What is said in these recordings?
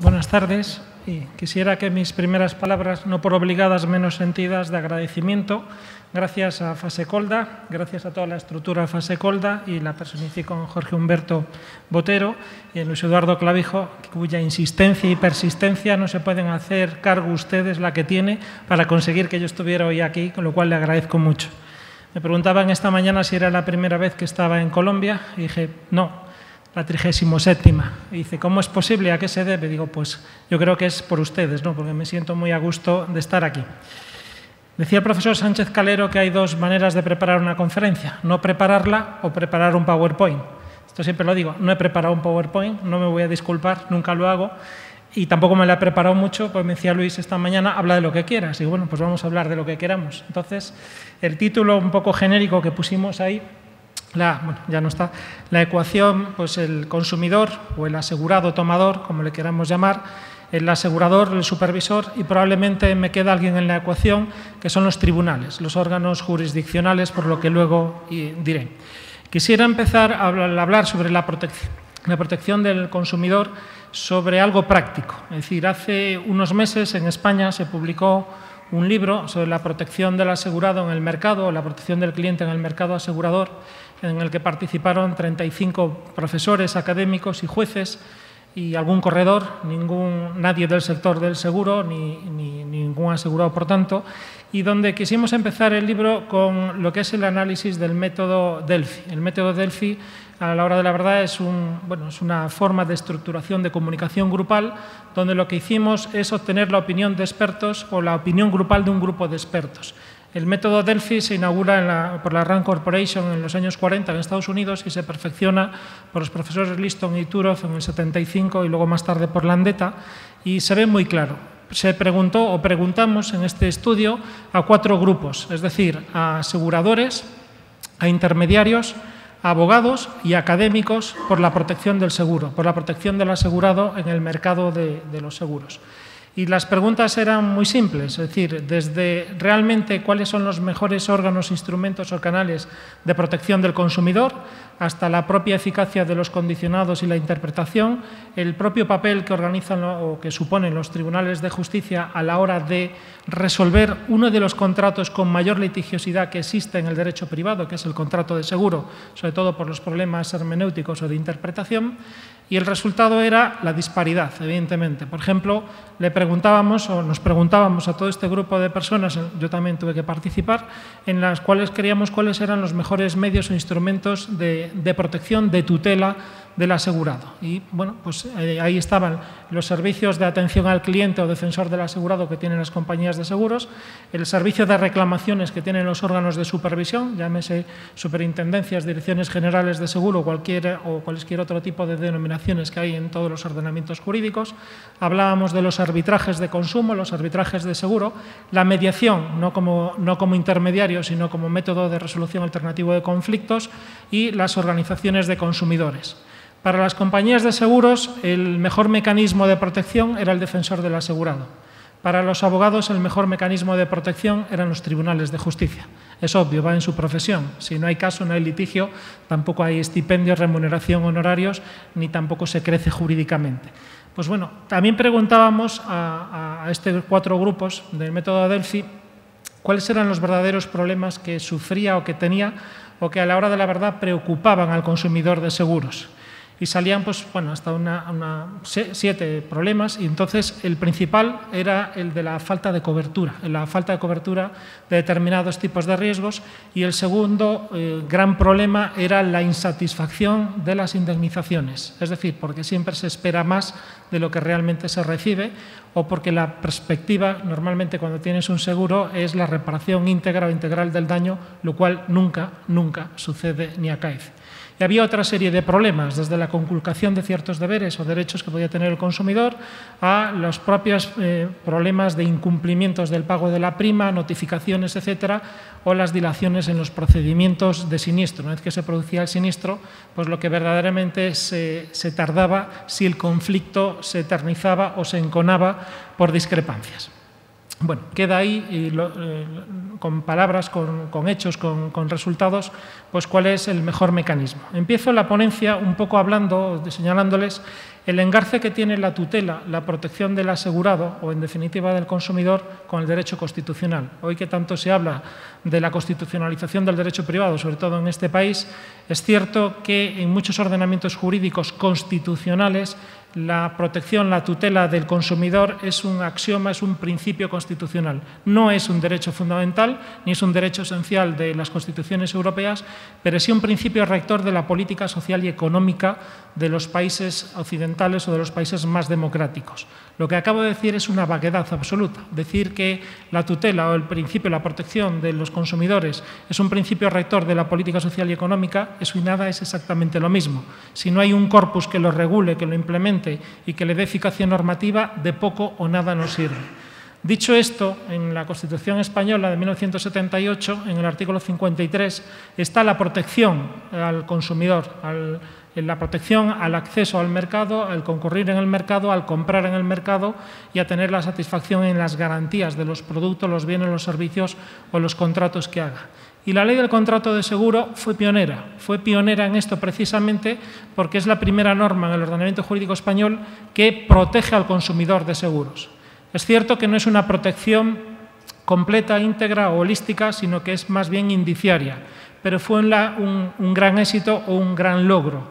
Buenas tardes. Quisiera que mis primeras palabras, no por obligadas, menos sentidas, de agradecimiento, gracias a Fasecolda, gracias a toda la estructura Fasecolda y la personifico en Jorge Humberto Botero y Luis Eduardo Clavijo, cuya insistencia y persistencia no se pueden hacer cargo ustedes la que tiene para conseguir que yo estuviera hoy aquí, con lo cual le agradezco mucho. Me preguntaban esta mañana si era la primera vez que estaba en Colombia y dije, no, la 37. Y dice, ¿cómo es posible? ¿A qué se debe? Digo, pues yo creo que es por ustedes, ¿no? porque me siento muy a gusto de estar aquí. Decía el profesor Sánchez Calero que hay dos maneras de preparar una conferencia, no prepararla o preparar un PowerPoint. Esto siempre lo digo, no he preparado un PowerPoint, no me voy a disculpar, nunca lo hago, y tampoco me la he preparado mucho, pues me decía Luis esta mañana, habla de lo que quieras, y bueno, pues vamos a hablar de lo que queramos. Entonces, el título un poco genérico que pusimos ahí la, bueno, ya no está, la ecuación, pues el consumidor o el asegurado tomador, como le queramos llamar, el asegurador, el supervisor y probablemente me queda alguien en la ecuación que son los tribunales, los órganos jurisdiccionales, por lo que luego diré. Quisiera empezar a hablar sobre la protección, la protección del consumidor sobre algo práctico. Es decir, hace unos meses en España se publicó un libro sobre la protección del asegurado en el mercado, la protección del cliente en el mercado asegurador, en el que participaron 35 profesores, académicos y jueces y algún corredor, ningún, nadie del sector del seguro, ni, ningún asegurado, por tanto, y donde quisimos empezar el libro con lo que es el análisis del método Delphi. El método Delphi, a la hora de la verdad, es, un, bueno, es una forma de estructuración de comunicación grupal, donde lo que hicimos es obtener la opinión de expertos o la opinión grupal de un grupo de expertos. El método Delphi se inaugura por la Rand Corporation en los años 40 en Estados Unidos y se perfecciona por los profesores Liston y Turov en el 75 y luego más tarde por Landeta y se ve muy claro. Se preguntó o preguntamos en este estudio a cuatro grupos, es decir, a aseguradores, a intermediarios, abogados y académicos por la protección del seguro, por la protección del asegurado en el mercado de, los seguros. Y las preguntas eran muy simples, es decir, desde realmente cuáles son los mejores órganos, instrumentos o canales de protección del consumidor, hasta la propia eficacia de los condicionados y la interpretación, el propio papel que organizan o que suponen los tribunales de justicia a la hora de resolver uno de los contratos con mayor litigiosidad que existe en el derecho privado, que es el contrato de seguro, sobre todo por los problemas hermenéuticos o de interpretación, y el resultado era la disparidad, evidentemente. Por ejemplo, le preguntábamos o nos preguntábamos a todo este grupo de personas, yo también tuve que participar, en las cuales queríamos cuáles eran los mejores medios o instrumentos de, protección, de tutela del asegurado. Y bueno, pues eh, ahí estaban los servicios de atención al cliente o defensor del asegurado que tienen las compañías de seguros, el servicio de reclamaciones que tienen los órganos de supervisión, llámese superintendencias, direcciones generales de seguro cualquier, o cualquier otro tipo de denominaciones que hay en todos los ordenamientos jurídicos. Hablábamos de los arbitrajes de consumo, los arbitrajes de seguro, la mediación, no como, no como intermediario, sino como método de resolución alternativo de conflictos y las organizaciones de consumidores. Para las compañías de seguros, el mejor mecanismo de protección era el defensor del asegurado. Para los abogados, el mejor mecanismo de protección eran los tribunales de justicia. Es obvio, va en su profesión. Si no hay caso, no hay litigio, tampoco hay estipendios, remuneración, honorarios, ni tampoco se crece jurídicamente. Pues bueno, también preguntábamos a, a estos cuatro grupos del método Delphi cuáles eran los verdaderos problemas que sufría o que tenía o que a la hora de la verdad preocupaban al consumidor de seguros y salían pues, bueno, hasta una, siete problemas y entonces el principal era el de la falta de cobertura, la falta de cobertura de determinados tipos de riesgos y el segundo eh, gran problema era la insatisfacción de las indemnizaciones, es decir, porque siempre se espera más de lo que realmente se recibe o porque la perspectiva normalmente cuando tienes un seguro es la reparación íntegra o integral del daño, lo cual nunca, nunca sucede ni acaece. Y había otra serie de problemas, desde la conculcación de ciertos deberes o derechos que podía tener el consumidor a los propios eh, problemas de incumplimientos del pago de la prima, notificaciones, etcétera, o las dilaciones en los procedimientos de siniestro. Una vez que se producía el siniestro, pues lo que verdaderamente se, se tardaba si el conflicto se eternizaba o se enconaba por discrepancias. Bueno, queda ahí eh, con palabras, con, hechos, con, con, resultados, pues cuál es el mejor mecanismo. Empiezo la ponencia un poco hablando, señalándoles el engarce que tiene la tutela, la protección del asegurado o, en definitiva, del consumidor con el derecho constitucional. Hoy que tanto se habla de la constitucionalización del derecho privado, sobre todo en este país, es cierto que en muchos ordenamientos jurídicos constitucionales la protección, la tutela del consumidor es un axioma, es un principio constitucional. No es un derecho fundamental ni es un derecho esencial de las constituciones europeas, pero sí un principio rector de la política social y económica de los países occidentales o de los países más democráticos. Lo que acabo de decir es una vaguedad absoluta. Decir que la tutela o el principio, la protección de los consumidores es un principio rector de la política social y económica, eso y nada es exactamente lo mismo. Si no hay un corpus que lo regule, que lo implemente y que le dé eficacia normativa, de poco o nada nos sirve. Dicho esto, en la Constitución española de 1978, en el artículo 53, está la protección al consumidor, al en la protección al acceso al mercado, al concurrir en el mercado, al comprar en el mercado y a tener la satisfacción en las garantías de los productos, los bienes, los servicios o los contratos que haga. Y la ley del contrato de seguro fue pionera. Fue pionera en esto precisamente porque es la primera norma en el ordenamiento jurídico español que protege al consumidor de seguros. Es cierto que no es una protección completa, íntegra o holística, sino que es más bien indiciaria, pero fue un, un gran éxito o un gran logro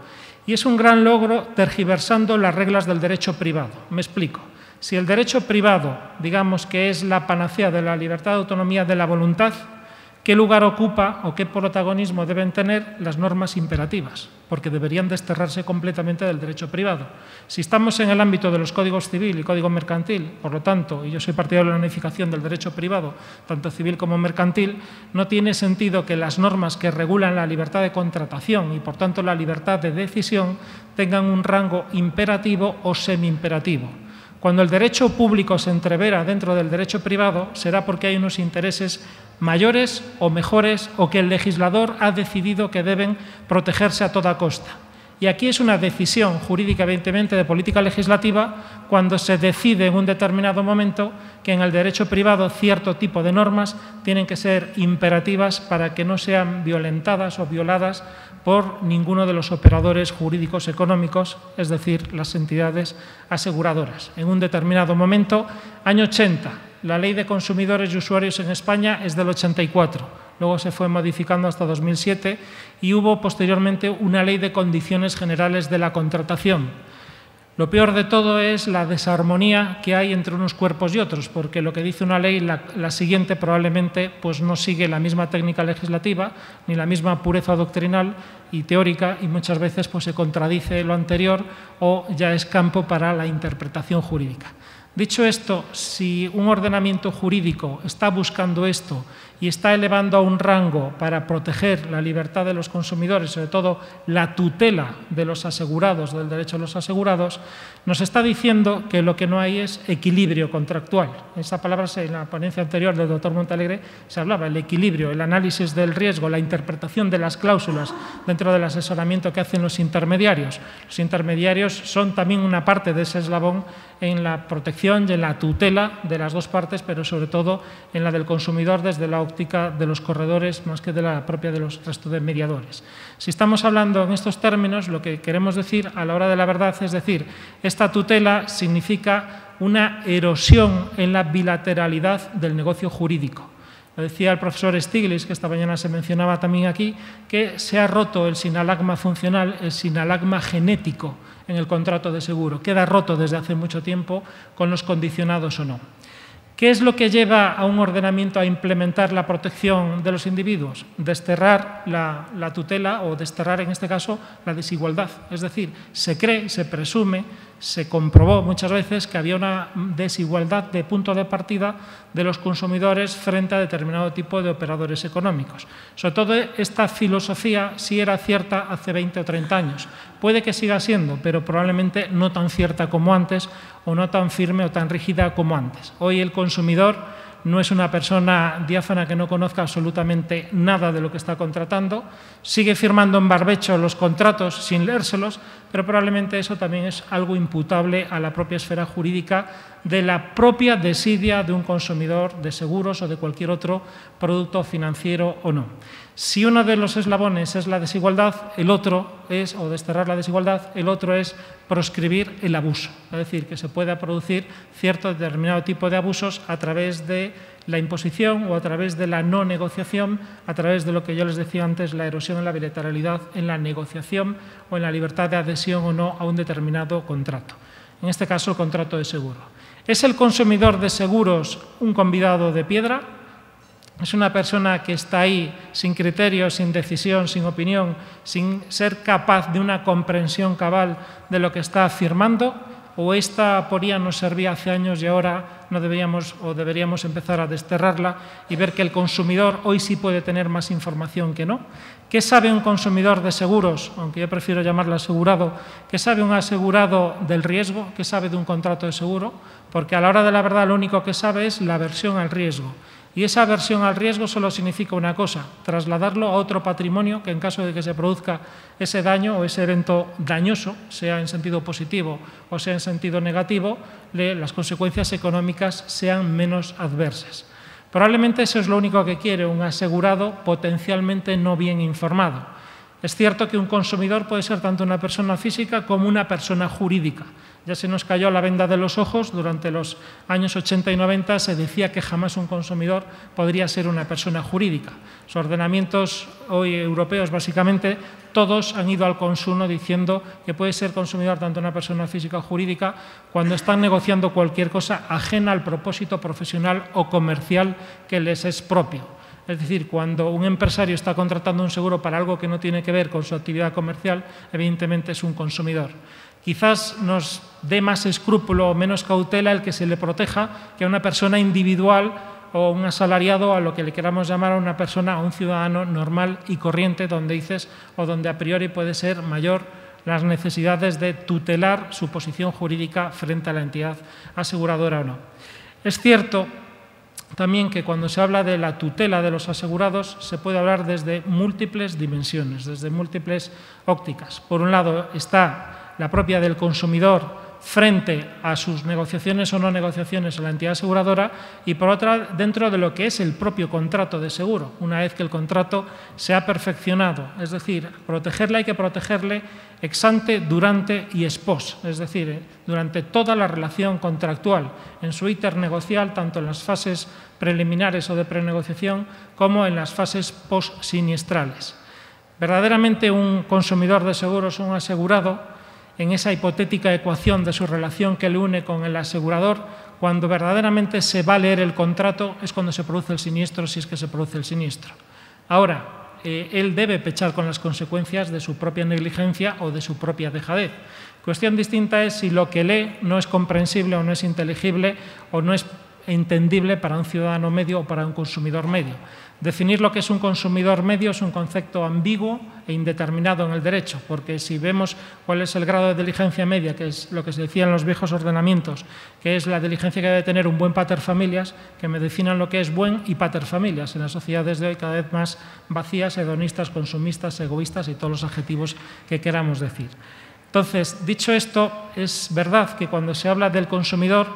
y es un gran logro tergiversando las reglas del derecho privado. Me explico. Si el derecho privado, digamos que es la panacea de la libertad autonomía de la voluntad, ¿qué lugar ocupa o qué protagonismo deben tener las normas imperativas? Porque deberían desterrarse completamente del derecho privado. Si estamos en el ámbito de los códigos civil y código mercantil, por lo tanto, y yo soy partidario de la unificación del derecho privado, tanto civil como mercantil, no tiene sentido que las normas que regulan la libertad de contratación y, por tanto, la libertad de decisión tengan un rango imperativo o semi-imperativo. Cuando el derecho público se entrevera dentro del derecho privado, será porque hay unos intereses mayores o mejores o que el legislador ha decidido que deben protegerse a toda costa. Y aquí es una decisión jurídica, evidentemente, de política legislativa cuando se decide en un determinado momento que en el derecho privado cierto tipo de normas tienen que ser imperativas para que no sean violentadas o violadas por ninguno de los operadores jurídicos económicos, es decir, las entidades aseguradoras. En un determinado momento, año 80, la ley de consumidores y usuarios en España es del 84, luego se fue modificando hasta 2007 y hubo posteriormente una ley de condiciones generales de la contratación lo peor de todo es la desarmonía que hay entre unos cuerpos y otros, porque lo que dice una ley, la, siguiente probablemente pues no sigue la misma técnica legislativa ni la misma pureza doctrinal y teórica y muchas veces pues, se contradice lo anterior o ya es campo para la interpretación jurídica. Dicho esto, si un ordenamiento jurídico está buscando esto y está elevando a un rango para proteger la libertad de los consumidores, sobre todo la tutela de los asegurados, del derecho de los asegurados, nos está diciendo que lo que no hay es equilibrio contractual. Esa palabra en la ponencia anterior del doctor Montalegre se hablaba, el equilibrio, el análisis del riesgo, la interpretación de las cláusulas dentro del asesoramiento que hacen los intermediarios. Los intermediarios son también una parte de ese eslabón en la protección y en la tutela de las dos partes, pero sobre todo en la del consumidor desde la de los corredores más que de la propia de los restos de mediadores. Si estamos hablando en estos términos, lo que queremos decir a la hora de la verdad es decir, esta tutela significa una erosión en la bilateralidad del negocio jurídico. Lo decía el profesor Stiglitz, que esta mañana se mencionaba también aquí, que se ha roto el sinalagma funcional, el sinalagma genético en el contrato de seguro. Queda roto desde hace mucho tiempo con los condicionados o no. ¿Qué es lo que lleva a un ordenamiento a implementar la protección de los individuos? Desterrar la, tutela o desterrar, en este caso, la desigualdad. Es decir, se cree, se presume, se comprobó muchas veces que había una desigualdad de punto de partida de los consumidores frente a determinado tipo de operadores económicos. Sobre todo esta filosofía sí era cierta hace 20 o 30 años. Puede que siga siendo, pero probablemente no tan cierta como antes o no tan firme o tan rígida como antes. Hoy el consumidor no es una persona diáfana que no conozca absolutamente nada de lo que está contratando, sigue firmando en barbecho los contratos sin leérselos, pero probablemente eso también es algo imputable a la propia esfera jurídica de la propia desidia de un consumidor de seguros o de cualquier otro producto financiero o no. Si uno de los eslabones es la desigualdad, el otro es, o desterrar la desigualdad, el otro es proscribir el abuso. Es decir, que se pueda producir cierto determinado tipo de abusos a través de la imposición o a través de la no negociación, a través de lo que yo les decía antes, la erosión de la bilateralidad en la negociación o en la libertad de adhesión o no a un determinado contrato. En este caso, el contrato de seguro. ¿Es el consumidor de seguros un convidado de piedra? Es una persona que está ahí sin criterio, sin decisión, sin opinión, sin ser capaz de una comprensión cabal de lo que está afirmando, o esta aporía nos servía hace años y ahora no deberíamos o deberíamos empezar a desterrarla y ver que el consumidor hoy sí puede tener más información que no. ¿Qué sabe un consumidor de seguros, aunque yo prefiero llamarlo asegurado? ¿Qué sabe un asegurado del riesgo? ¿Qué sabe de un contrato de seguro? Porque a la hora de la verdad lo único que sabe es la aversión al riesgo. Y esa aversión al riesgo solo significa una cosa, trasladarlo a otro patrimonio que en caso de que se produzca ese daño o ese evento dañoso, sea en sentido positivo o sea en sentido negativo, las consecuencias económicas sean menos adversas. Probablemente eso es lo único que quiere un asegurado potencialmente no bien informado. Es cierto que un consumidor puede ser tanto una persona física como una persona jurídica. Ya se nos cayó la venda de los ojos. Durante los años 80 y 90 se decía que jamás un consumidor podría ser una persona jurídica. Los ordenamientos hoy europeos, básicamente, todos han ido al consumo diciendo que puede ser consumidor tanto una persona física o jurídica cuando están negociando cualquier cosa ajena al propósito profesional o comercial que les es propio. Es decir, cuando un empresario está contratando un seguro para algo que no tiene que ver con su actividad comercial, evidentemente es un consumidor. Quizás nos dé más escrúpulo o menos cautela el que se le proteja que a una persona individual o un asalariado, a lo que le queramos llamar a una persona, a un ciudadano normal y corriente, donde dices o donde a priori puede ser mayor las necesidades de tutelar su posición jurídica frente a la entidad aseguradora o no. Es cierto también que cuando se habla de la tutela de los asegurados se puede hablar desde múltiples dimensiones, desde múltiples ópticas. Por un lado está la propia del consumidor frente a sus negociaciones o no negociaciones a la entidad aseguradora y por otra dentro de lo que es el propio contrato de seguro, una vez que el contrato se ha perfeccionado. Es decir, protegerle hay que protegerle ex ante, durante y expos, es decir, durante toda la relación contractual, en su íter negocial, tanto en las fases preliminares o de prenegociación como en las fases post-siniestrales. Verdaderamente un consumidor de seguros un asegurado en esa hipotética ecuación de su relación que le une con el asegurador, cuando verdaderamente se va a leer el contrato es cuando se produce el siniestro, si es que se produce el siniestro. Ahora, eh, él debe pechar con las consecuencias de su propia negligencia o de su propia dejadez. Cuestión distinta es si lo que lee no es comprensible o no es inteligible o no es entendible para un ciudadano medio o para un consumidor medio. Definir lo que es un consumidor medio es un concepto ambiguo e indeterminado en el derecho, porque si vemos cuál es el grado de diligencia media, que es lo que se decía en los viejos ordenamientos, que es la diligencia que debe tener un buen pater familias, que me definan lo que es buen y pater familias en las sociedades de hoy cada vez más vacías, hedonistas, consumistas, egoístas y todos los adjetivos que queramos decir. Entonces, dicho esto, es verdad que cuando se habla del consumidor,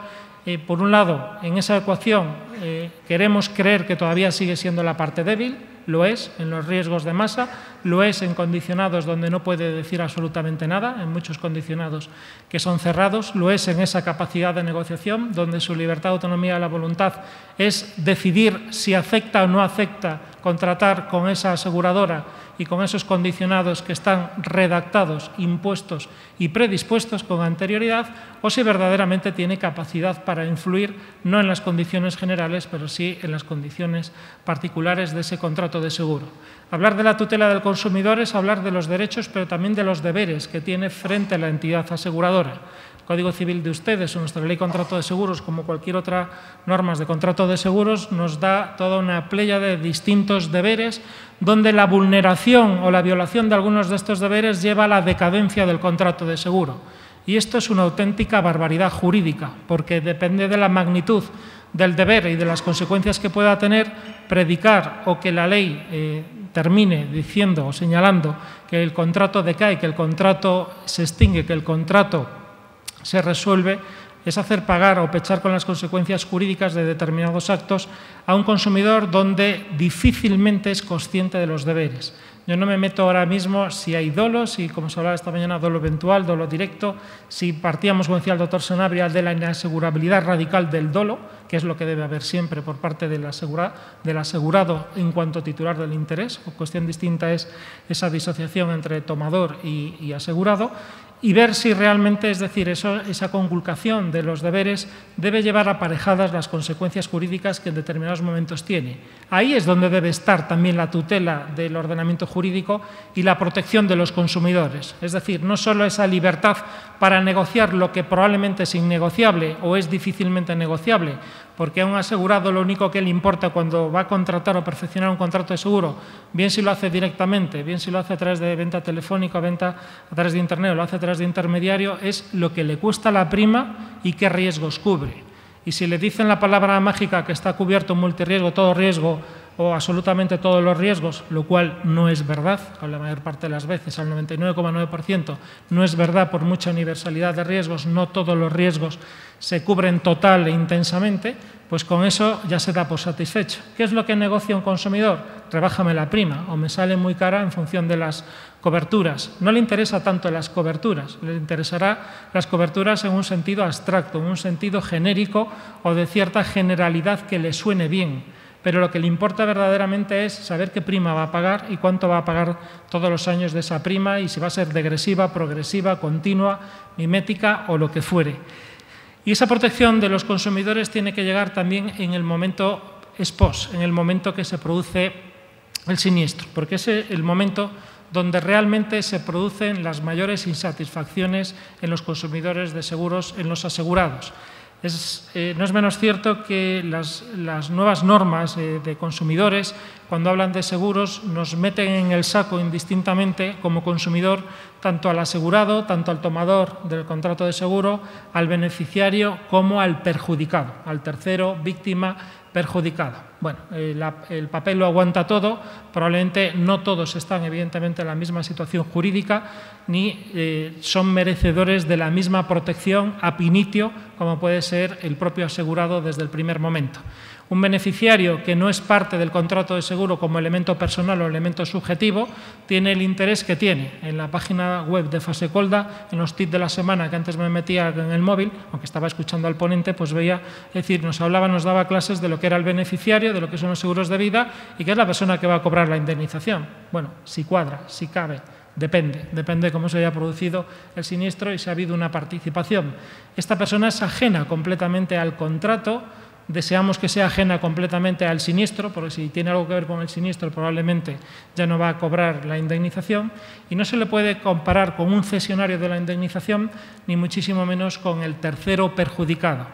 eh, por un lado, en esa ecuación eh, queremos creer que todavía sigue siendo la parte débil, lo es en los riesgos de masa, lo es en condicionados donde no puede decir absolutamente nada, en muchos condicionados que son cerrados, lo es en esa capacidad de negociación donde su libertad, autonomía la voluntad es decidir si acepta o no acepta contratar con esa aseguradora y con esos condicionados que están redactados, impuestos y predispuestos con anterioridad, o si verdaderamente tiene capacidad para influir no en las condiciones generales, pero sí en las condiciones particulares de ese contrato de seguro. Hablar de la tutela del consumidor es hablar de los derechos, pero también de los deberes que tiene frente a la entidad aseguradora. Código Civil de ustedes o nuestra Ley Contrato de Seguros, como cualquier otra norma de contrato de seguros, nos da toda una playa de distintos deberes donde la vulneración o la violación de algunos de estos deberes lleva a la decadencia del contrato de seguro. Y esto es una auténtica barbaridad jurídica, porque depende de la magnitud del deber y de las consecuencias que pueda tener, predicar o que la ley eh, termine diciendo o señalando que el contrato decae, que el contrato se extingue, que el contrato se resuelve, es hacer pagar o pechar con las consecuencias jurídicas de determinados actos a un consumidor donde difícilmente es consciente de los deberes. Yo no me meto ahora mismo si hay dolo, si, como se hablaba esta mañana, dolo eventual, dolo directo, si partíamos, como decía el doctor Sanabria, de la inasegurabilidad radical del dolo, que es lo que debe haber siempre por parte del, del asegurado en cuanto titular del interés. O cuestión distinta es esa disociación entre tomador y asegurado y ver si realmente, es decir, esa conculcación de los deberes debe llevar aparejadas las consecuencias jurídicas que en determinados momentos tiene. Ahí es donde debe estar también la tutela del ordenamiento jurídico y la protección de los consumidores. Es decir, no solo esa libertad para negociar lo que probablemente es innegociable o es difícilmente negociable, porque a un asegurado lo único que le importa cuando va a contratar o perfeccionar un contrato de seguro, bien si lo hace directamente, bien si lo hace a través de venta telefónica, venta a través de Internet o lo hace a través de intermediario, es lo que le cuesta la prima y qué riesgos cubre. Y si le dicen la palabra mágica que está cubierto multirriesgo, todo riesgo, o absolutamente todos los riesgos, lo cual no es verdad, con la mayor parte de las veces, al 99,9%, no es verdad por mucha universalidad de riesgos, no todos los riesgos se cubren total e intensamente, pues con eso ya se da por satisfecho. ¿Qué es lo que negocia un consumidor? Rebájame la prima o me sale muy cara en función de las coberturas. No le interesa tanto las coberturas, le interesará las coberturas en un sentido abstracto, en un sentido genérico o de cierta generalidad que le suene bien pero lo que le importa verdaderamente es saber qué prima va a pagar y cuánto va a pagar todos los años de esa prima y si va a ser degresiva, progresiva, continua, mimética o lo que fuere. Y esa protección de los consumidores tiene que llegar también en el momento expos, en el momento que se produce el siniestro, porque es el momento donde realmente se producen las mayores insatisfacciones en los consumidores de seguros, en los asegurados. Eh, no es menos cierto que las, nuevas normas eh, de consumidores, cuando hablan de seguros, nos meten en el saco indistintamente como consumidor tanto al asegurado, tanto al tomador del contrato de seguro, al beneficiario como al perjudicado, al tercero, víctima, perjudicado. Bueno, eh, el papel lo aguanta todo, probablemente no todos están evidentemente en la misma situación jurídica ni eh, son merecedores de la misma protección a pinitio como puede ser el propio asegurado desde el primer momento. Un beneficiario que no es parte del contrato de seguro como elemento personal o elemento subjetivo tiene el interés que tiene. En la página web de Fasecolda, en los tips de la semana que antes me metía en el móvil, aunque estaba escuchando al ponente, pues veía, es decir, nos hablaba, nos daba clases de lo que era el beneficiario, de lo que son los seguros de vida y que es la persona que va a cobrar la indemnización. Bueno, si cuadra, si cabe. Depende, depende de cómo se haya producido el siniestro y si ha habido una participación. Esta persona es ajena completamente al contrato, Deseamos que sea ajena completamente al siniestro, porque si tiene algo que ver con el siniestro probablemente ya no va a cobrar la indemnización y no se le puede comparar con un cesionario de la indemnización ni muchísimo menos con el tercero perjudicado.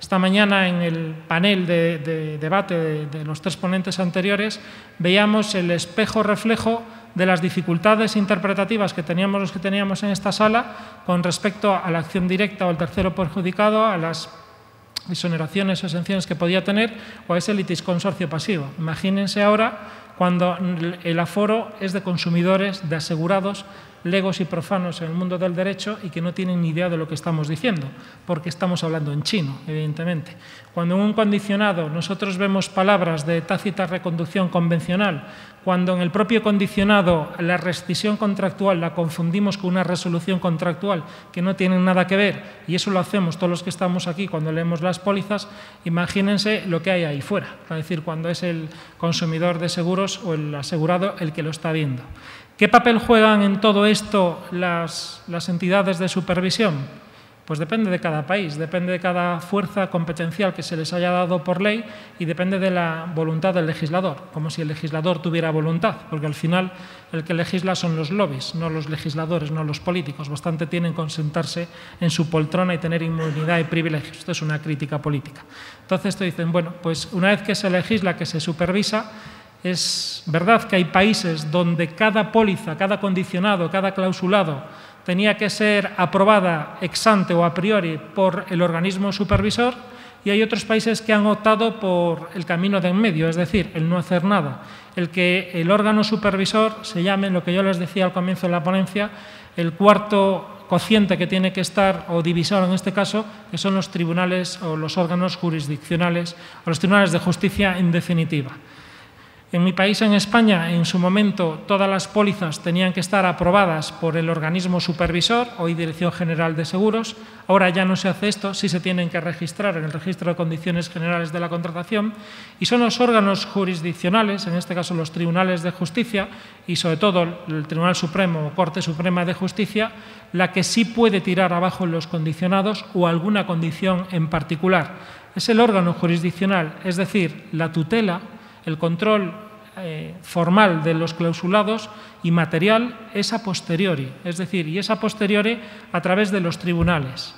Esta mañana en el panel de, debate de, de los tres ponentes anteriores veíamos el espejo reflejo de las dificultades interpretativas que teníamos los que teníamos en esta sala con respecto a la acción directa o al tercero perjudicado, a las exoneraciones o exenciones que podía tener o a ese litis consorcio pasivo. Imagínense ahora cuando el aforo es de consumidores, de asegurados, legos y profanos en el mundo del derecho y que no tienen ni idea de lo que estamos diciendo, porque estamos hablando en chino, evidentemente. Cuando en un condicionado nosotros vemos palabras de tácita reconducción convencional, cuando en el propio condicionado la rescisión contractual la confundimos con una resolución contractual que no tienen nada que ver, y eso lo hacemos todos los que estamos aquí cuando leemos las pólizas, imagínense lo que hay ahí fuera, es decir, cuando es el consumidor de seguros o el asegurado el que lo está viendo. ¿Qué papel juegan en todo esto las, entidades de supervisión? Pues depende de cada país, depende de cada fuerza competencial que se les haya dado por ley y depende de la voluntad del legislador, como si el legislador tuviera voluntad, porque al final el que legisla son los lobbies, no los legisladores, no los políticos. Bastante tienen con sentarse en su poltrona y tener inmunidad y privilegios. Esto es una crítica política. Entonces, esto dicen, bueno, pues una vez que se legisla, que se supervisa, es verdad que hay países donde cada póliza, cada condicionado, cada clausulado tenía que ser aprobada ex ante o a priori por el organismo supervisor y hay otros países que han optado por el camino de en medio, es decir, el no hacer nada, el que el órgano supervisor se llame, lo que yo les decía al comienzo de la ponencia, el cuarto cociente que tiene que estar, o divisor en este caso, que son los tribunales o los órganos jurisdiccionales o los tribunales de justicia en definitiva. En mi país, en España, en su momento todas las pólizas tenían que estar aprobadas por el organismo supervisor, hoy Dirección General de Seguros. Ahora ya no se hace esto, sí se tienen que registrar en el Registro de Condiciones Generales de la Contratación y son los órganos jurisdiccionales, en este caso los tribunales de justicia y sobre todo el Tribunal Supremo o Corte Suprema de Justicia, la que sí puede tirar abajo los condicionados o alguna condición en particular. Es el órgano jurisdiccional, es decir, la tutela el control eh, formal de los clausulados y material es a posteriori, es decir, y es a posteriori a través de los tribunales.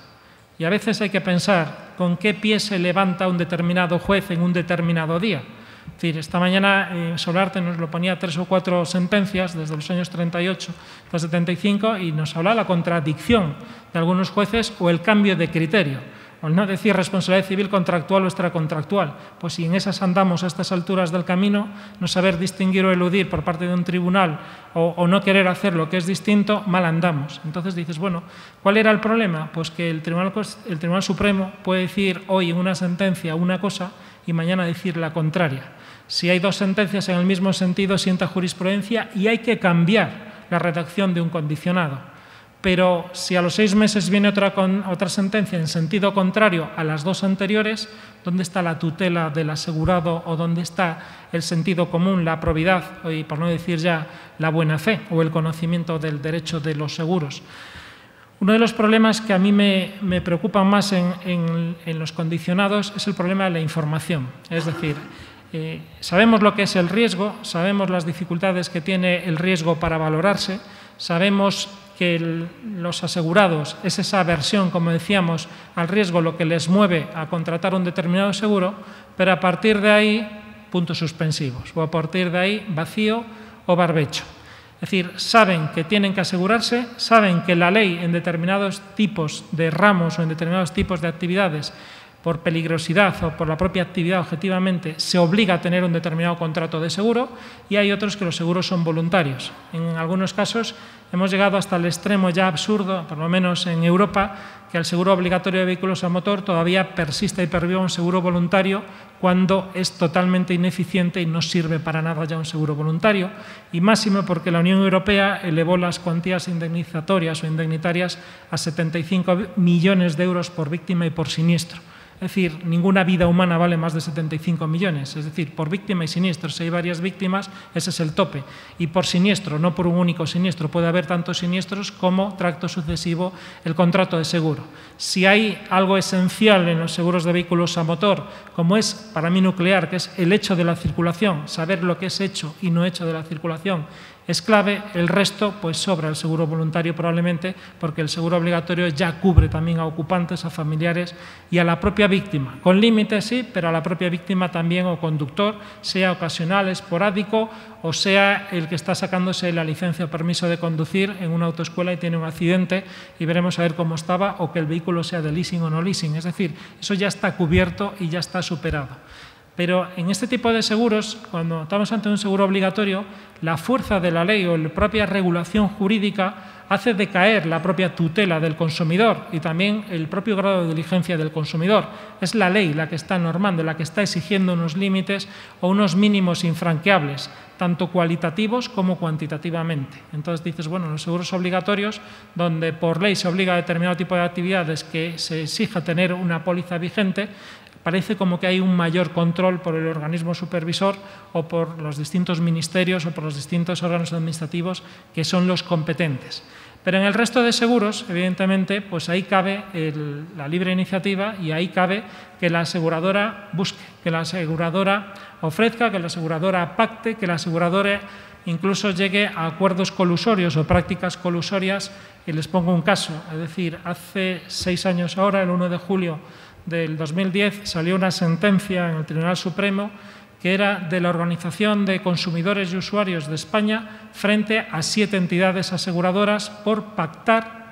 Y a veces hay que pensar con qué pie se levanta un determinado juez en un determinado día. Es decir, esta mañana eh, Solarte nos lo ponía tres o cuatro sentencias desde los años 38 hasta 75 y nos habla la contradicción de algunos jueces o el cambio de criterio o no decir responsabilidad civil contractual o extracontractual. Pues si en esas andamos a estas alturas del camino, no saber distinguir o eludir por parte de un tribunal o, no querer hacer lo que es distinto, mal andamos. Entonces dices, bueno, ¿cuál era el problema? Pues que el Tribunal, el Tribunal Supremo puede decir hoy en una sentencia una cosa y mañana decir la contraria. Si hay dos sentencias en el mismo sentido, sienta jurisprudencia y hay que cambiar la redacción de un condicionado pero si a los seis meses viene otra, otra sentencia en sentido contrario a las dos anteriores, ¿dónde está la tutela del asegurado o dónde está el sentido común, la probidad y, por no decir ya, la buena fe o el conocimiento del derecho de los seguros? Uno de los problemas que a mí me, me preocupan más en, los condicionados es el problema de la información. Es decir, eh, sabemos lo que es el riesgo, sabemos las dificultades que tiene el riesgo para valorarse, sabemos que los asegurados es esa aversión, como decíamos, al riesgo lo que les mueve a contratar un determinado seguro, pero a partir de ahí, puntos suspensivos, o a partir de ahí, vacío o barbecho. Es decir, saben que tienen que asegurarse, saben que la ley en determinados tipos de ramos o en determinados tipos de actividades por peligrosidad o por la propia actividad objetivamente, se obliga a tener un determinado contrato de seguro y hay otros que los seguros son voluntarios. En algunos casos hemos llegado hasta el extremo ya absurdo, por lo menos en Europa, que el seguro obligatorio de vehículos a motor todavía persiste y pervive un seguro voluntario cuando es totalmente ineficiente y no sirve para nada ya un seguro voluntario, y máximo porque la Unión Europea elevó las cuantías indemnizatorias o indemnitarias a 75 millones de euros por víctima y por siniestro. Es decir, ninguna vida humana vale más de 75 millones. Es decir, por víctima y siniestro, si hay varias víctimas, ese es el tope. Y por siniestro, no por un único siniestro, puede haber tantos siniestros como tracto sucesivo el contrato de seguro. Si hay algo esencial en los seguros de vehículos a motor, como es para mí nuclear, que es el hecho de la circulación, saber lo que es hecho y no hecho de la circulación, es clave, el resto pues sobra el seguro voluntario probablemente porque el seguro obligatorio ya cubre también a ocupantes, a familiares y a la propia víctima, con límites sí, pero a la propia víctima también o conductor, sea ocasional, esporádico o sea el que está sacándose la licencia o permiso de conducir en una autoescuela y tiene un accidente y veremos a ver cómo estaba o que el vehículo sea de leasing o no leasing, es decir, eso ya está cubierto y ya está superado. Pero en este tipo de seguros, cuando estamos ante un seguro obligatorio, la fuerza de la ley o la propia regulación jurídica hace decaer la propia tutela del consumidor y también el propio grado de diligencia del consumidor. Es la ley la que está normando, la que está exigiendo unos límites o unos mínimos infranqueables, tanto cualitativos como cuantitativamente. Entonces dices, bueno, los seguros obligatorios, donde por ley se obliga a determinado tipo de actividades que se exija tener una póliza vigente, parece como que hay un mayor control por el organismo supervisor o por los distintos ministerios o por los distintos órganos administrativos que son los competentes. Pero en el resto de seguros, evidentemente, pues ahí cabe la libre iniciativa y ahí cabe que la aseguradora busque, que la aseguradora ofrezca, que la aseguradora pacte, que la aseguradora incluso llegue a acuerdos colusorios o prácticas colusorias. Y les pongo un caso, es decir, hace seis años ahora, el 1 de julio del 2010 salió una sentencia en el Tribunal Supremo que era de la Organización de Consumidores y Usuarios de España frente a siete entidades aseguradoras por pactar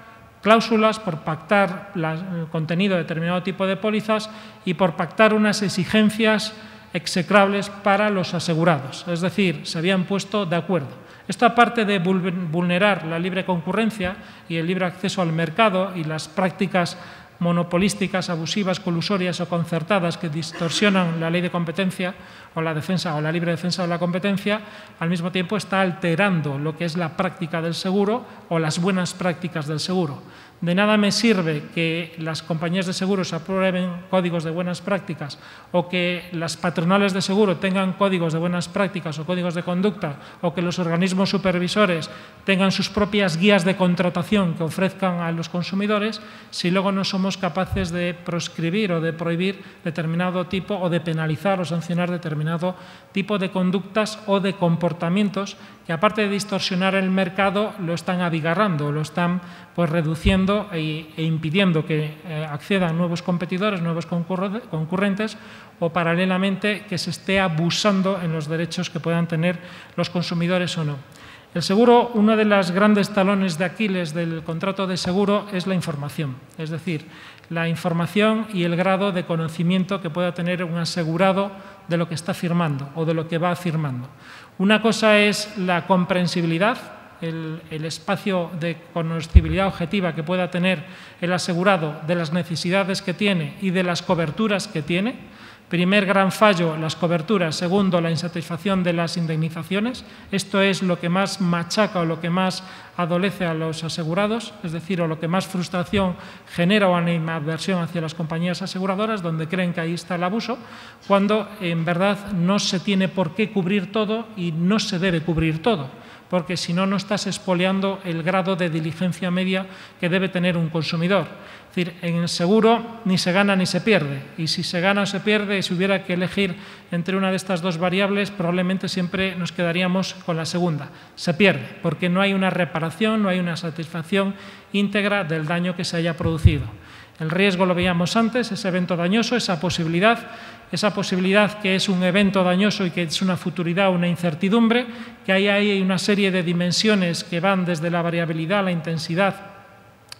cláusulas, por pactar el contenido de determinado tipo de pólizas y por pactar unas exigencias execrables para los asegurados. Es decir, se habían puesto de acuerdo. Esto, aparte de vulnerar la libre concurrencia y el libre acceso al mercado y las prácticas monopolísticas, abusivas, colusorias o concertadas que distorsionan la ley de competencia o la defensa o la libre defensa de la competencia, al mismo tiempo está alterando lo que es la práctica del seguro o las buenas prácticas del seguro. De nada me sirve que las compañías de seguros aprueben códigos de buenas prácticas o que las patronales de seguro tengan códigos de buenas prácticas o códigos de conducta o que los organismos supervisores tengan sus propias guías de contratación que ofrezcan a los consumidores si luego no somos capaces de proscribir o de prohibir determinado tipo o de penalizar o sancionar determinado tipo de conductas o de comportamientos que aparte de distorsionar el mercado lo están abigarrando, lo están pues reduciendo e, e impidiendo que eh, accedan nuevos competidores, nuevos concurrentes o paralelamente que se esté abusando en los derechos que puedan tener los consumidores o no. El seguro, uno de los grandes talones de Aquiles del contrato de seguro es la información, es decir, la información y el grado de conocimiento que pueda tener un asegurado de lo que está firmando o de lo que va firmando. Una cosa es la comprensibilidad, el, espacio de conocibilidad objetiva que pueda tener el asegurado de las necesidades que tiene y de las coberturas que tiene. Primer gran fallo, las coberturas. Segundo, la insatisfacción de las indemnizaciones. Esto es lo que más machaca o lo que más adolece a los asegurados, es decir, o lo que más frustración genera o animadversión hacia las compañías aseguradoras, donde creen que ahí está el abuso, cuando en verdad no se tiene por qué cubrir todo y no se debe cubrir todo porque si no, no estás expoliando el grado de diligencia media que debe tener un consumidor. Es decir, en el seguro ni se gana ni se pierde, y si se gana o se pierde, si hubiera que elegir entre una de estas dos variables, probablemente siempre nos quedaríamos con la segunda. Se pierde, porque no hay una reparación, no hay una satisfacción íntegra del daño que se haya producido. El riesgo lo veíamos antes, ese evento dañoso, esa posibilidad, esa posibilidad que es un evento dañoso y que es una futuridad, una incertidumbre, que hay ahí una serie de dimensiones que van desde la variabilidad, la intensidad,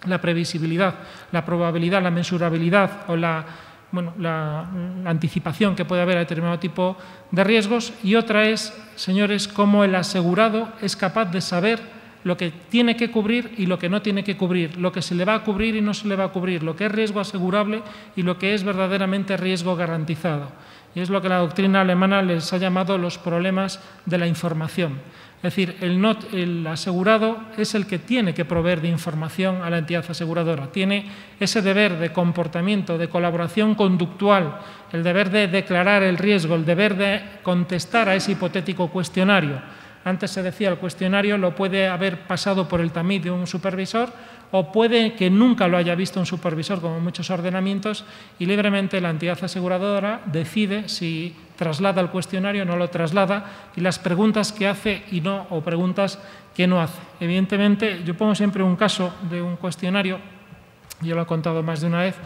la previsibilidad, la probabilidad, la mensurabilidad o la, la, anticipación que puede haber a determinado tipo de riesgos. Y otra es, señores, cómo el asegurado es capaz de saber lo que tiene que cubrir y lo que no tiene que cubrir, lo que se le va a cubrir y no se le va a cubrir, lo que es riesgo asegurable y lo que es verdaderamente riesgo garantizado. Y es lo que la doctrina alemana les ha llamado los problemas de la información. Es decir, el, el, asegurado es el que tiene que proveer de información a la entidad aseguradora. Tiene ese deber de comportamiento, de colaboración conductual, el deber de declarar el riesgo, el deber de contestar a ese hipotético cuestionario antes se decía el cuestionario lo puede haber pasado por el tamiz de un supervisor o puede que nunca lo haya visto un supervisor, como muchos ordenamientos, y libremente la entidad aseguradora decide si traslada el cuestionario o no lo traslada y las preguntas que hace y no, o preguntas que no hace. Evidentemente, yo pongo siempre un caso de un cuestionario, yo lo he contado más de una vez,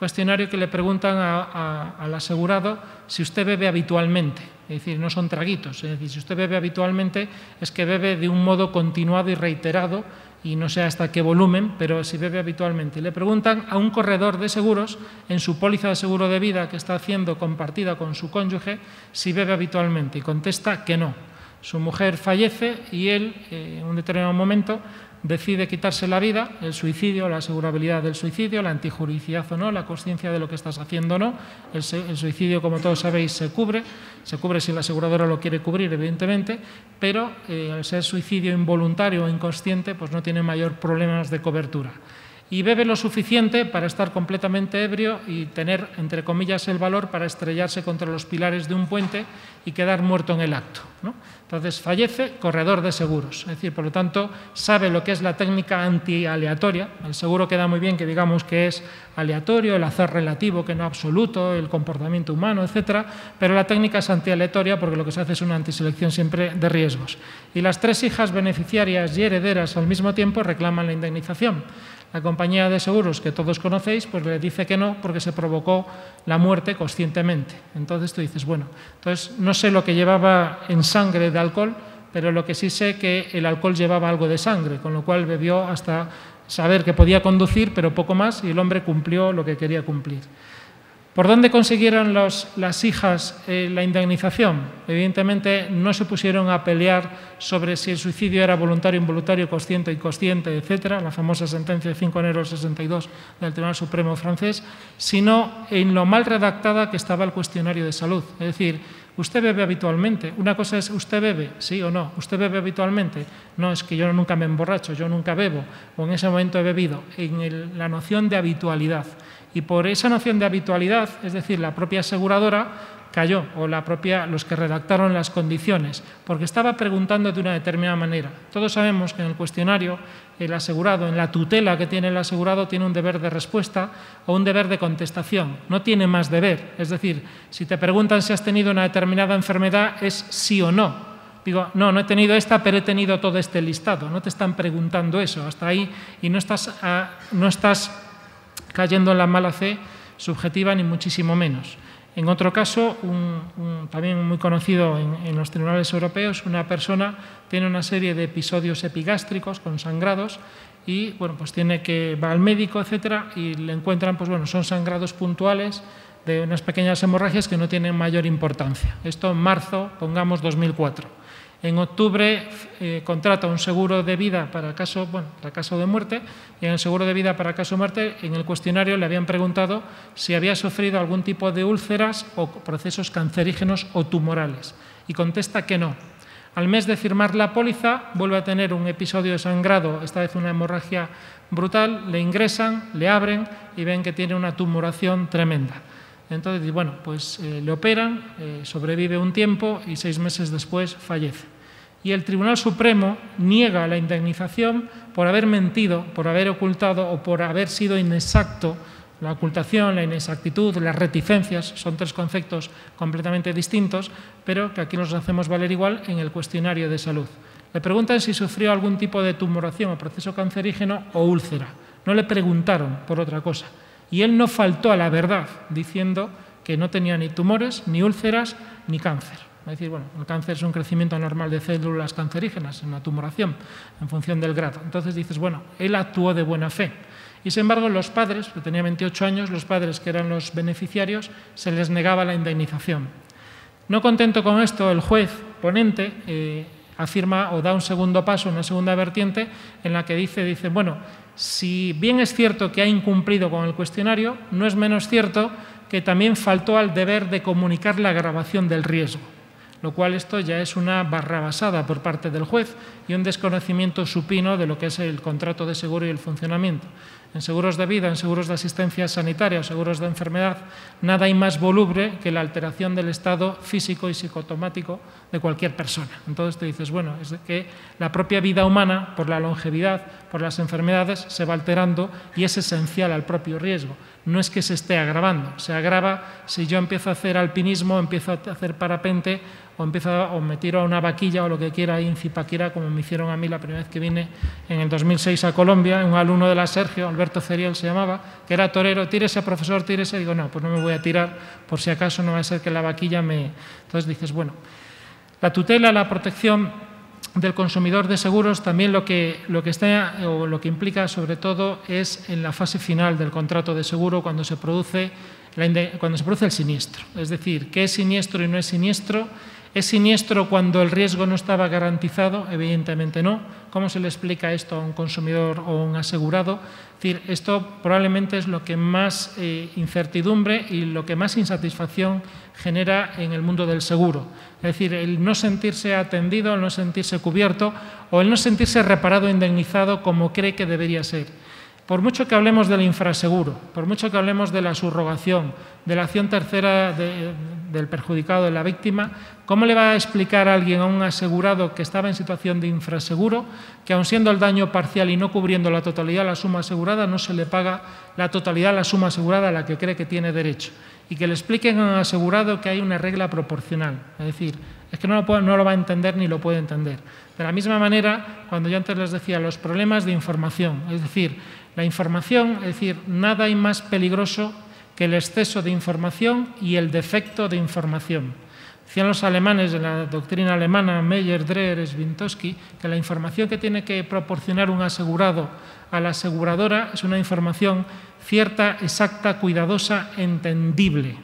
cuestionario que le preguntan al asegurado si usted bebe habitualmente. Es decir, no son traguitos. Es decir, si usted bebe habitualmente es que bebe de un modo continuado y reiterado y no sé hasta qué volumen, pero si bebe habitualmente. Le preguntan a un corredor de seguros en su póliza de seguro de vida que está haciendo compartida con su cónyuge si bebe habitualmente y contesta que no. Su mujer fallece y él, eh, en un determinado momento, decide quitarse la vida, el suicidio, la asegurabilidad del suicidio, la antijuricidad o no, la conciencia de lo que estás haciendo o no. El, suicidio, como todos sabéis, se cubre, se cubre si la aseguradora lo quiere cubrir, evidentemente, pero eh, al ser suicidio involuntario o inconsciente, pues no tiene mayor problemas de cobertura y bebe lo suficiente para estar completamente ebrio y tener, entre comillas, el valor para estrellarse contra los pilares de un puente y quedar muerto en el acto. Entonces fallece corredor de seguros, es decir, por lo tanto, sabe lo que es la técnica anti-aleatoria. El seguro queda muy bien que digamos que es aleatorio, el azar relativo, que no absoluto, el comportamiento humano, etcétera, pero la técnica es anti-aleatoria porque lo que se hace es una antiselección siempre de riesgos. Y las tres hijas beneficiarias y herederas al mismo tiempo reclaman la indemnización. La compañía de seguros que todos conocéis, pues le dice que no porque se provocó la muerte conscientemente. Entonces tú dices, bueno, entonces no sé lo que llevaba en sangre de alcohol, pero lo que sí sé que el alcohol llevaba algo de sangre, con lo cual bebió hasta saber que podía conducir, pero poco más, y el hombre cumplió lo que quería cumplir. ¿Por dónde consiguieron las hijas eh, la indemnización? Evidentemente no se pusieron a pelear sobre si el suicidio era voluntario, involuntario, consciente, inconsciente, etcétera, la famosa sentencia de 5 de enero del 62 del Tribunal Supremo francés, sino en lo mal redactada que estaba el cuestionario de salud. Es decir, ¿usted bebe habitualmente? Una cosa es, ¿usted bebe? Sí o no. ¿Usted bebe habitualmente? No, es que yo nunca me emborracho, yo nunca bebo, o en ese momento he bebido. En la noción de habitualidad. Y por esa noción de habitualidad, es decir, la propia aseguradora cayó, o la propia, los que redactaron las condiciones, porque estaba preguntando de una determinada manera. Todos sabemos que en el cuestionario el asegurado, en la tutela que tiene el asegurado, tiene un deber de respuesta o un deber de contestación. No tiene más deber. Es decir, si te preguntan si has tenido una determinada enfermedad, es sí o no. Digo, no, no he tenido esta, pero he tenido todo este listado. No te están preguntando eso hasta ahí y no estás, ah, no estás cayendo en la mala fe subjetiva ni muchísimo menos. En otro caso, también muy conocido en, los tribunales europeos, una persona tiene una serie de episodios epigástricos con sangrados y bueno, pues tiene que va al médico, etcétera, y le encuentran, pues bueno, son sangrados puntuales de unas pequeñas hemorragias que no tienen mayor importancia. Esto en marzo, pongamos 2004. En octubre eh, contrata un seguro de vida para caso, bueno, para caso de muerte y en el seguro de vida para caso de muerte en el cuestionario le habían preguntado si había sufrido algún tipo de úlceras o procesos cancerígenos o tumorales y contesta que no. Al mes de firmar la póliza vuelve a tener un episodio de sangrado, esta vez una hemorragia brutal, le ingresan, le abren y ven que tiene una tumoración tremenda. Entonces, bueno, pues eh, le operan, eh, sobrevive un tiempo y seis meses después fallece. Y el Tribunal Supremo niega la indemnización por haber mentido, por haber ocultado o por haber sido inexacto. La ocultación, la inexactitud, las reticencias son tres conceptos completamente distintos, pero que aquí nos hacemos valer igual en el cuestionario de salud. Le preguntan si sufrió algún tipo de tumoración o proceso cancerígeno o úlcera. No le preguntaron por otra cosa. Y él no faltó a la verdad diciendo que no tenía ni tumores, ni úlceras, ni cáncer. Es decir, bueno, el cáncer es un crecimiento anormal de células cancerígenas, una tumoración, en función del grado. Entonces dices, bueno, él actuó de buena fe. Y sin embargo, los padres, que tenía 28 años, los padres que eran los beneficiarios, se les negaba la indemnización. No contento con esto, el juez ponente eh, afirma o da un segundo paso, una segunda vertiente, en la que dice, dice, bueno, si bien es cierto que ha incumplido con el cuestionario, no es menos cierto que también faltó al deber de comunicar la agravación del riesgo, lo cual esto ya es una barra basada por parte del juez y un desconocimiento supino de lo que es el contrato de seguro y el funcionamiento. En seguros de vida, en seguros de asistencia sanitaria o seguros de enfermedad, nada hay más voluble que la alteración del estado físico y psicotomático de cualquier persona. Entonces te dices, bueno, es que la propia vida humana, por la longevidad, por las enfermedades, se va alterando y es esencial al propio riesgo. No es que se esté agravando, se agrava si yo empiezo a hacer alpinismo, empiezo a hacer parapente o, empiezo o me tiro a una vaquilla o lo que quiera, en Zipaquira, como me hicieron a mí la primera vez que vine en el 2006 a Colombia, un alumno de la Sergio, Alberto Ceriel se llamaba, que era torero, tírese, profesor, tírese. Digo, no, pues no me voy a tirar, por si acaso no va a ser que la vaquilla me... Entonces dices, bueno, la tutela, la protección del consumidor de seguros también lo que, lo que está o lo que implica sobre todo es en la fase final del contrato de seguro cuando se produce cuando se produce el siniestro, es decir, qué es siniestro y no es siniestro ¿Es siniestro cuando el riesgo no estaba garantizado? Evidentemente no. ¿Cómo se le explica esto a un consumidor o a un asegurado? Es decir, esto probablemente es lo que más eh, incertidumbre y lo que más insatisfacción genera en el mundo del seguro. Es decir, el no sentirse atendido, el no sentirse cubierto o el no sentirse reparado indemnizado como cree que debería ser. Por mucho que hablemos del infraseguro, por mucho que hablemos de la subrogación, de la acción tercera del perjudicado, de la víctima, ¿cómo le va a explicar a alguien, a un asegurado que estaba en situación de infraseguro, que aun siendo el daño parcial y no cubriendo la totalidad la suma asegurada, no se le paga la totalidad la suma asegurada a la que cree que tiene derecho? Y que le expliquen a un asegurado que hay una regla proporcional. Es decir, es que no lo, no lo va a entender ni lo puede entender. De la misma manera, cuando yo antes les decía los problemas de información, es decir, la información, es decir, nada hay más peligroso que el exceso de información y el defecto de información. Decían los alemanes de la doctrina alemana, Meyer, Dreher, Svintowski, que la información que tiene que proporcionar un asegurado a la aseguradora es una información cierta, exacta, cuidadosa, entendible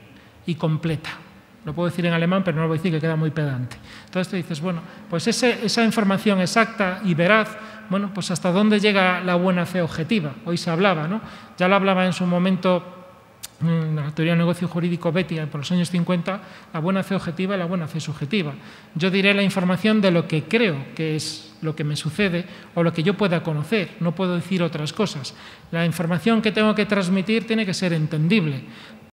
y completa. Lo puedo decir en alemán, pero no lo voy a decir que queda muy pedante. Entonces te dices, bueno, pues esa información exacta y veraz, bueno, pues hasta dónde llega la buena fe objetiva. Hoy se hablaba, ¿no? Ya lo hablaba en su momento la teoría del negocio jurídico Betty por los años 50, la buena fe objetiva y la buena fe subjetiva. Yo diré la información de lo que creo que es lo que me sucede o lo que yo pueda conocer, no puedo decir otras cosas. La información que tengo que transmitir tiene que ser entendible,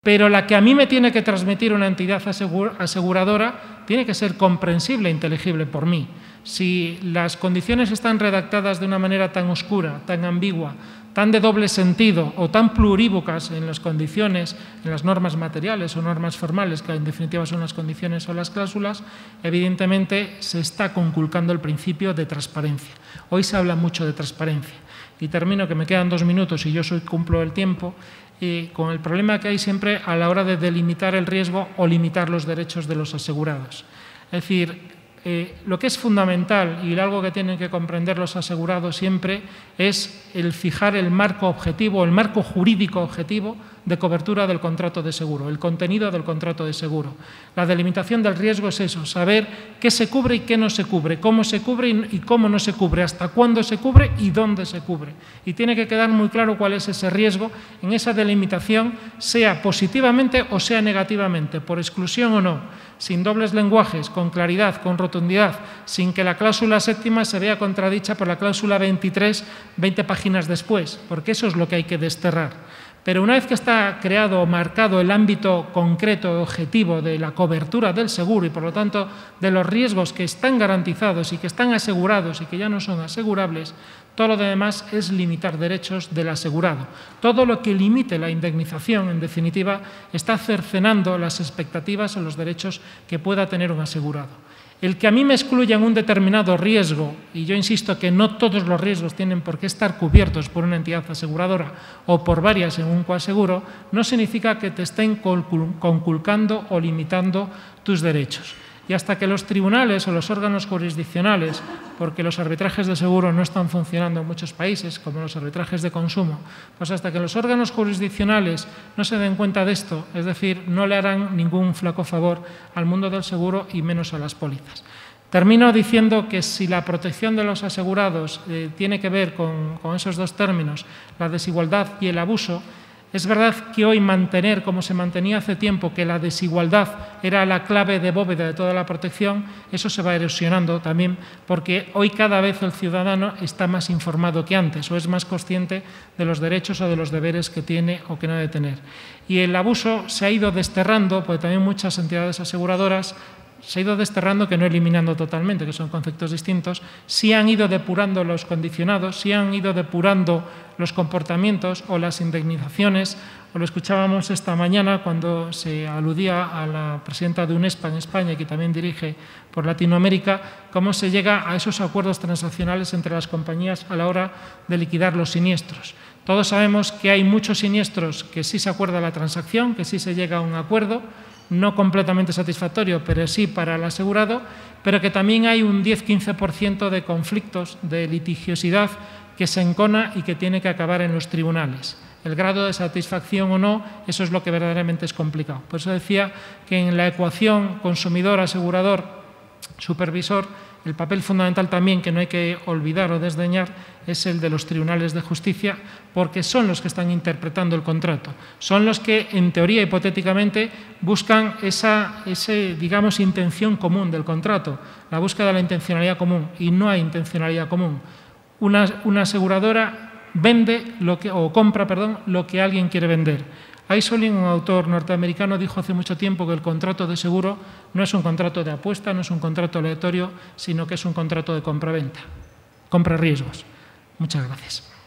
pero la que a mí me tiene que transmitir una entidad aseguradora tiene que ser comprensible e inteligible por mí. Si las condiciones están redactadas de una manera tan oscura, tan ambigua, tan de doble sentido o tan plurívocas en las condiciones, en las normas materiales o normas formales, que en definitiva son las condiciones o las cláusulas, evidentemente se está conculcando el principio de transparencia. Hoy se habla mucho de transparencia. Y termino, que me quedan dos minutos y yo soy, cumplo el tiempo, y con el problema que hay siempre a la hora de delimitar el riesgo o limitar los derechos de los asegurados. Es decir, eh, lo que es fundamental y algo que tienen que comprender los asegurados siempre es el fijar el marco objetivo, el marco jurídico objetivo de cobertura del contrato de seguro, el contenido del contrato de seguro. La delimitación del riesgo es eso, saber qué se cubre y qué no se cubre, cómo se cubre y cómo no se cubre, hasta cuándo se cubre y dónde se cubre. Y tiene que quedar muy claro cuál es ese riesgo en esa delimitación, sea positivamente o sea negativamente, por exclusión o no, sin dobles lenguajes, con claridad, con rotundidad, sin que la cláusula séptima se vea contradicha por la cláusula 23 20 páginas después, porque eso es lo que hay que desterrar. Pero una vez que está creado o marcado el ámbito concreto, objetivo de la cobertura del seguro y por lo tanto de los riesgos que están garantizados y que están asegurados y que ya no son asegurables, todo lo demás es limitar derechos del asegurado. Todo lo que limite la indemnización, en definitiva, está cercenando las expectativas o los derechos que pueda tener un asegurado. El que a mí me excluyan un determinado riesgo, y yo insisto que no todos los riesgos tienen por qué estar cubiertos por una entidad aseguradora o por varias en un coaseguro, no significa que te estén conculcando o limitando tus derechos y hasta que los tribunales o los órganos jurisdiccionales, porque los arbitrajes de seguro no están funcionando en muchos países, como los arbitrajes de consumo, pues hasta que los órganos jurisdiccionales no se den cuenta de esto, es decir, no le harán ningún flaco favor al mundo del seguro y menos a las pólizas. Termino diciendo que si la protección de los asegurados eh, tiene que ver con, con esos dos términos, la desigualdad y el abuso, es verdad que hoy mantener, como se mantenía hace tiempo, que la desigualdad era la clave de bóveda de toda la protección, eso se va erosionando también porque hoy cada vez el ciudadano está más informado que antes o es más consciente de los derechos o de los deberes que tiene o que no debe tener. Y el abuso se ha ido desterrando, porque también muchas entidades aseguradoras se ha ido desterrando, que no eliminando totalmente, que son conceptos distintos, sí han ido depurando los condicionados, sí han ido depurando los comportamientos o las indemnizaciones, o lo escuchábamos esta mañana cuando se aludía a la presidenta de UNESPA en España, que también dirige por Latinoamérica, cómo se llega a esos acuerdos transaccionales entre las compañías a la hora de liquidar los siniestros. Todos sabemos que hay muchos siniestros que sí se acuerda la transacción, que sí se llega a un acuerdo, no completamente satisfactorio, pero sí para el asegurado, pero que también hay un 10-15% de conflictos, de litigiosidad que se encona y que tiene que acabar en los tribunales. El grado de satisfacción o no, eso es lo que verdaderamente es complicado. Por eso decía que en la ecuación consumidor-asegurador-supervisor, el papel fundamental también que no hay que olvidar o desdeñar es el de los tribunales de justicia, porque son los que están interpretando el contrato. Son los que, en teoría, hipotéticamente, buscan esa digamos, intención común del contrato, la búsqueda de la intencionalidad común, y no hay intencionalidad común. Una, una aseguradora vende lo que, o compra perdón, lo que alguien quiere vender. Aisolin, un autor norteamericano, dijo hace mucho tiempo que el contrato de seguro no es un contrato de apuesta, no es un contrato aleatorio, sino que es un contrato de compra-venta, compra riesgos. Muchas gracias.